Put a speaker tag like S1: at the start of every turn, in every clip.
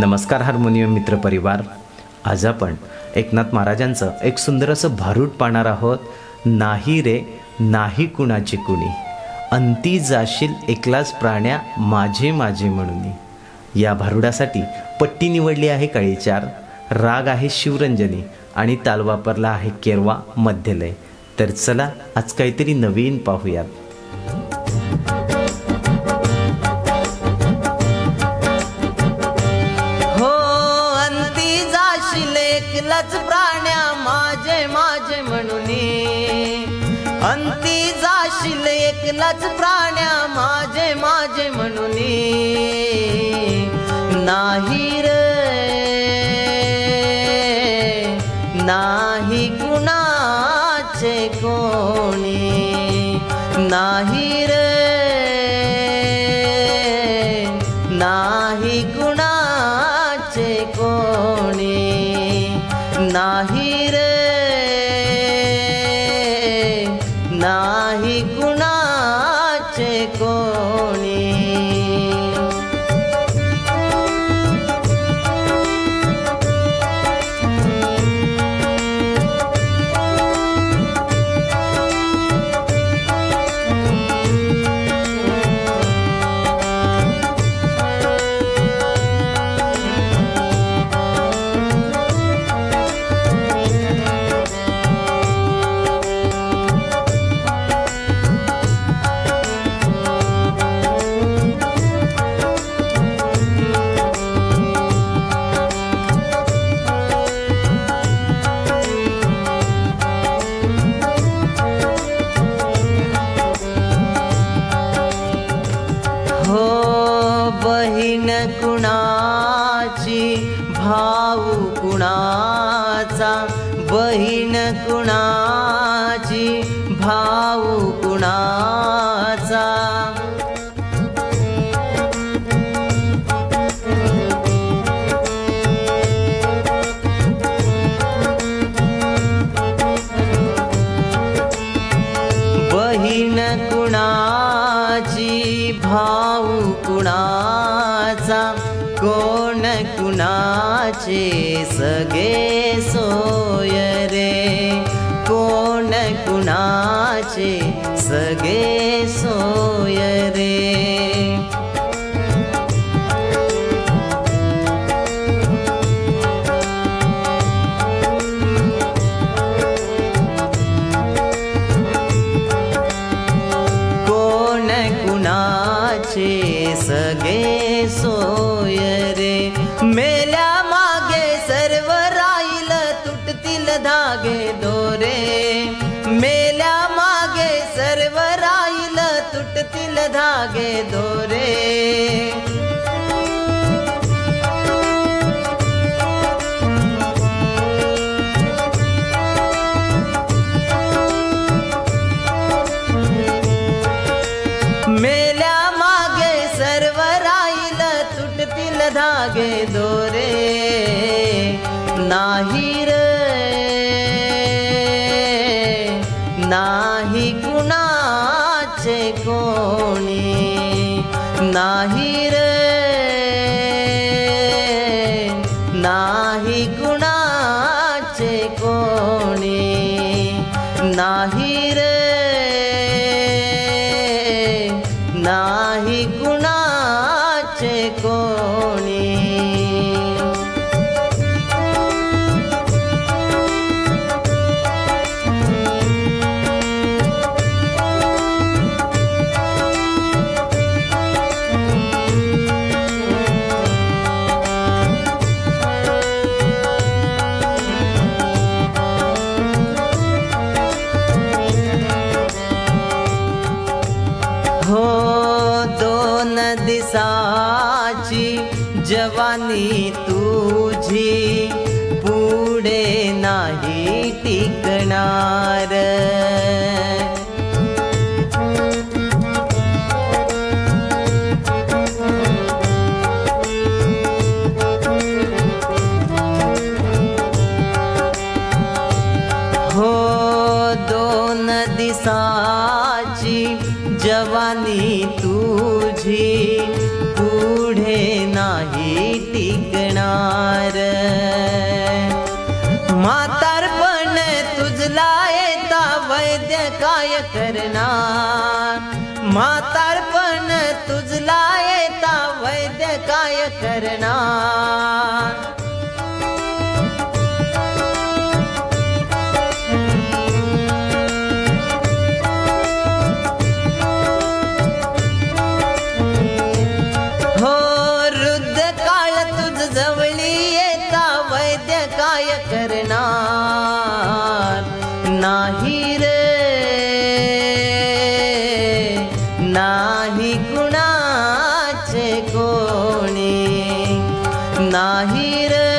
S1: नमस्कार हार्मोनियम मित्र परिवार. आज आपण एकनाथ महाराजांचं एक सुंदर असं भारूड पाहणार आहोत. नाही रे नाही कुणाची कुणी. अंती जाशील एकलाच प्राण्या माझे माझे म्हणून. या भारुडासाठी पट्टी निवडली आहे काळीचार राग आहे शिवरंजनी आणि ताल वापरला आहे केरवा मध्यलय. तर चला आज काहीतरी नवीन पाहूयात.
S2: एकलाच प्राण्या माझे माझे म्हणून. नाही नाही भाऊ कुणाचा? बहीण कुणाची? भाऊ कुणाचा? सगे सो तुटतील धागे दोरे मेल्या मागे सर्व राहील तुटतील धागे दोरे. नाही रे नाही कुणाचे कोणी नाही रे ना काय करणार? नाही रे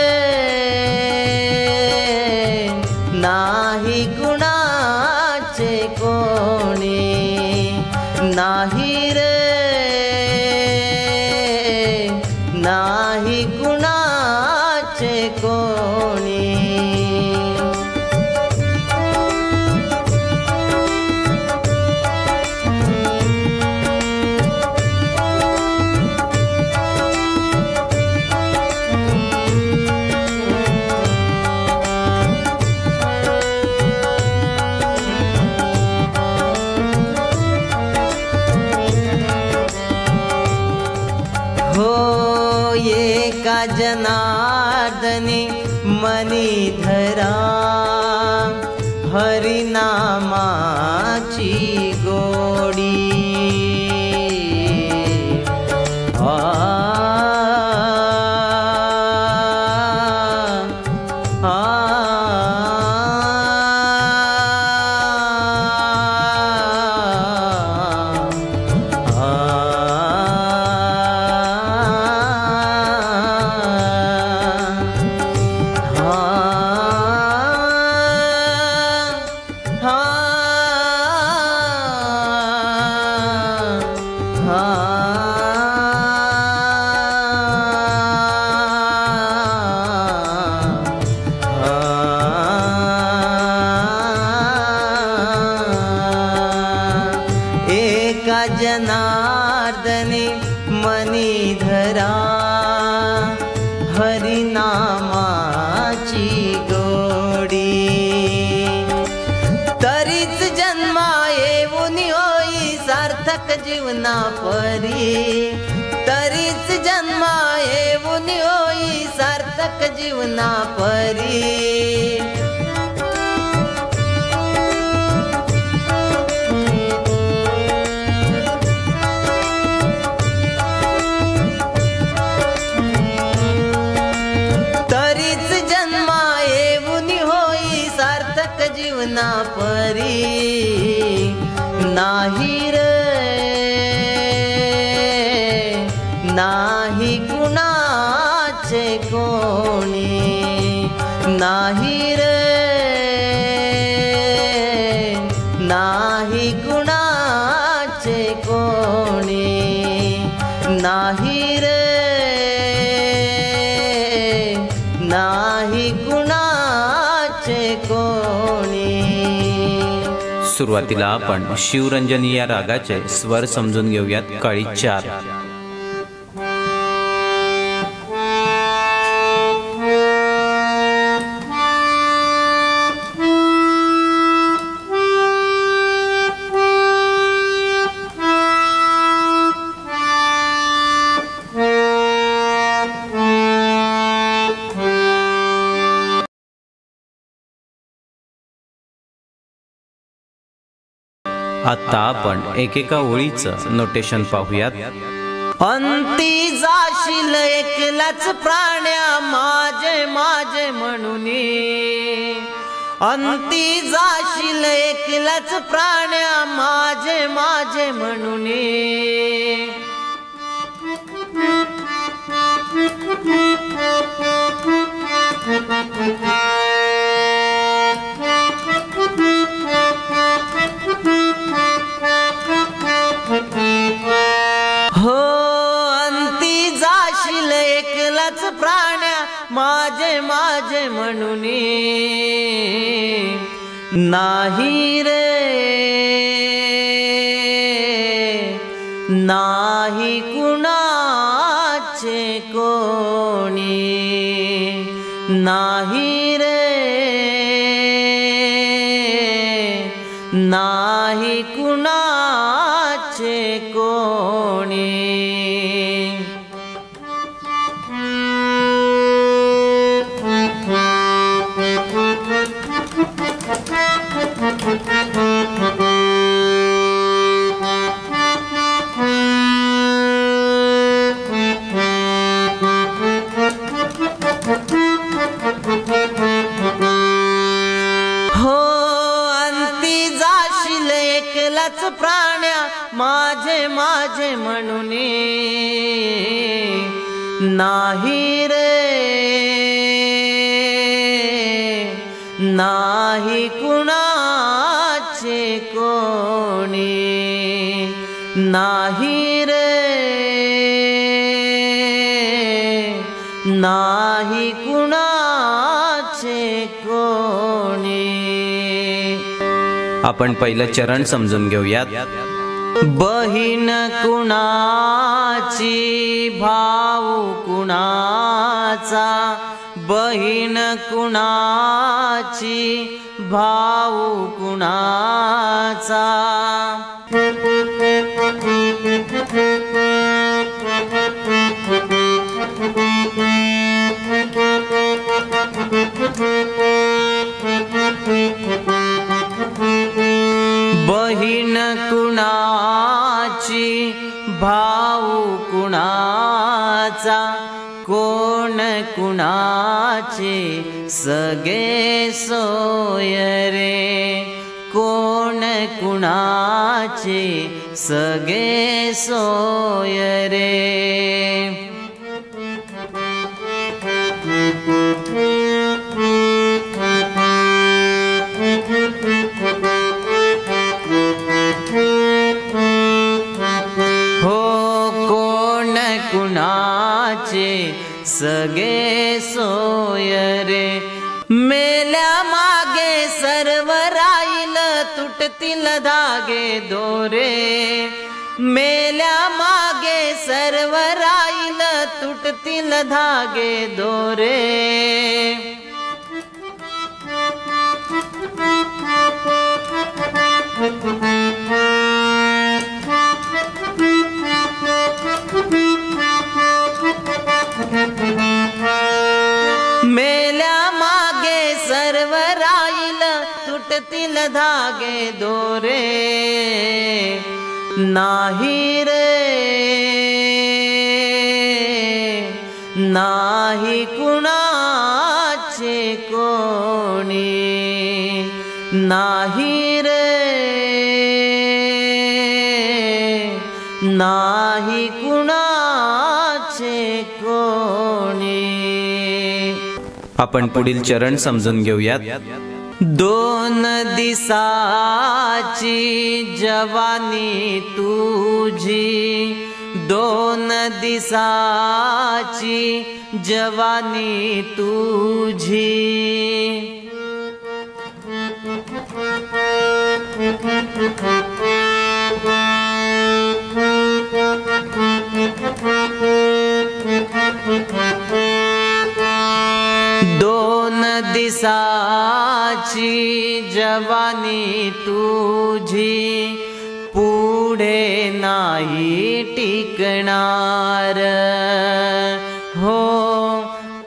S2: एका जनार्दनी जनार्दने मणिधरा हरिनामाची गोडी. तरीच जन्मा येऊन होई सार्थक जीवना परी तरीच जन्मा येऊन होई सार्थक जीवना परी कोणी नाही रे. नाही कुणाचे कोणी.
S1: सुरुवातीला आपण शिवरंजनी या रागाचे स्वर समजून घेऊयात काळी चार. आता आपण एकेका ओळीचं नोटेशन पाहूयात.
S2: अंती जाशील एकलाच प्राण्या माझे माझे म्हणून. अंती जाशील एकलाच प्राण्या माझे माझे म्हणून. नाही रे नाही कुणा प्राण्या माझे माझे म्हणून. नाही रे. नाही कुणाचे कोणी. नाही
S1: आपण पहिलं चरण समजून घेऊयात.
S2: बहीण कुणाची भाऊ कुणाचा? बहीण कुणाची भाऊ कुणाचा? बहीण कुणाची भाऊ कुणाचा कोण कुणाचे सगे सोय रे. कोण कुणाचे सगे सोय सगे सोय रे. मेल्या मागे सर्व राईल तुटतील धागे दोरे. मेल्या मागे सर्व राईल तुटतील धागे दोरे. मेल्या तुटतील धागे दोरे नाही रे नाही कुणाचे कोणी नाही रे नाही कुणाचे कोणी.
S1: आपण पुढील चरण समजून घेऊयात.
S2: दोन दिसाची जवानी तुझी। दोन दिसाची जवानी तुझी दिसाची जवानी तुझी पुढे नाही टिकणार. हो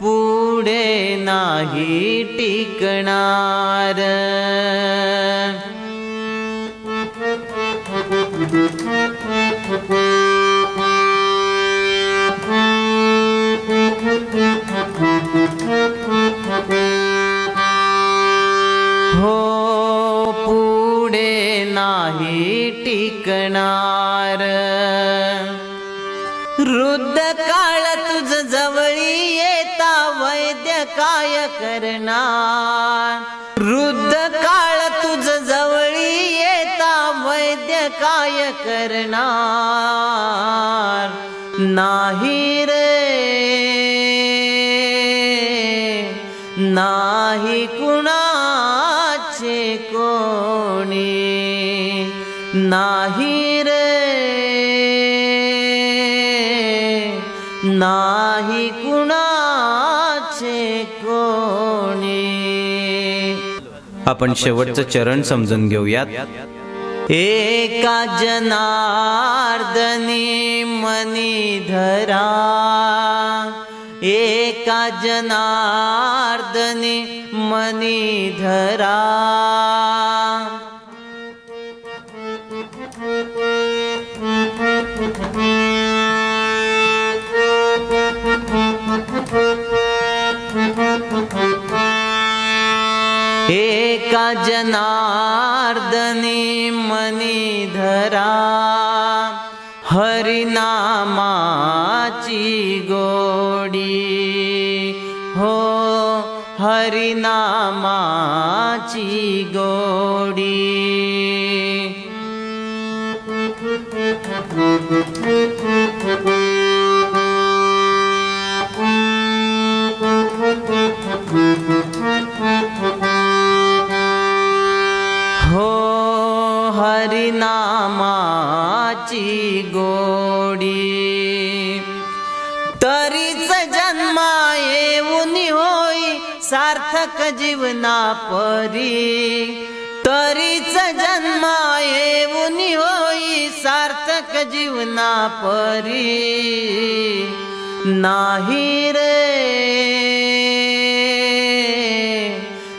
S2: पुढे नाही टिकणार करणार. वृद्ध काळ तुझ जवळी येता वैद्य काय करणार? नाही रे. नाही कुणाचे कोणी. नाही
S1: आपण शेवटचं चरण समजून घेऊयात.
S2: एका जनार्दनी मनी धरा. एका जनार्दनी मनी धरा. एका जनार्दने मनी धरा? हरिनामाची गोडी. हो हरिनामाची सार्थक जीवना परी नाही रे।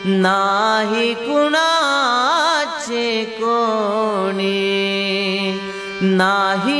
S2: नाही कुणाचे कोणी। नाही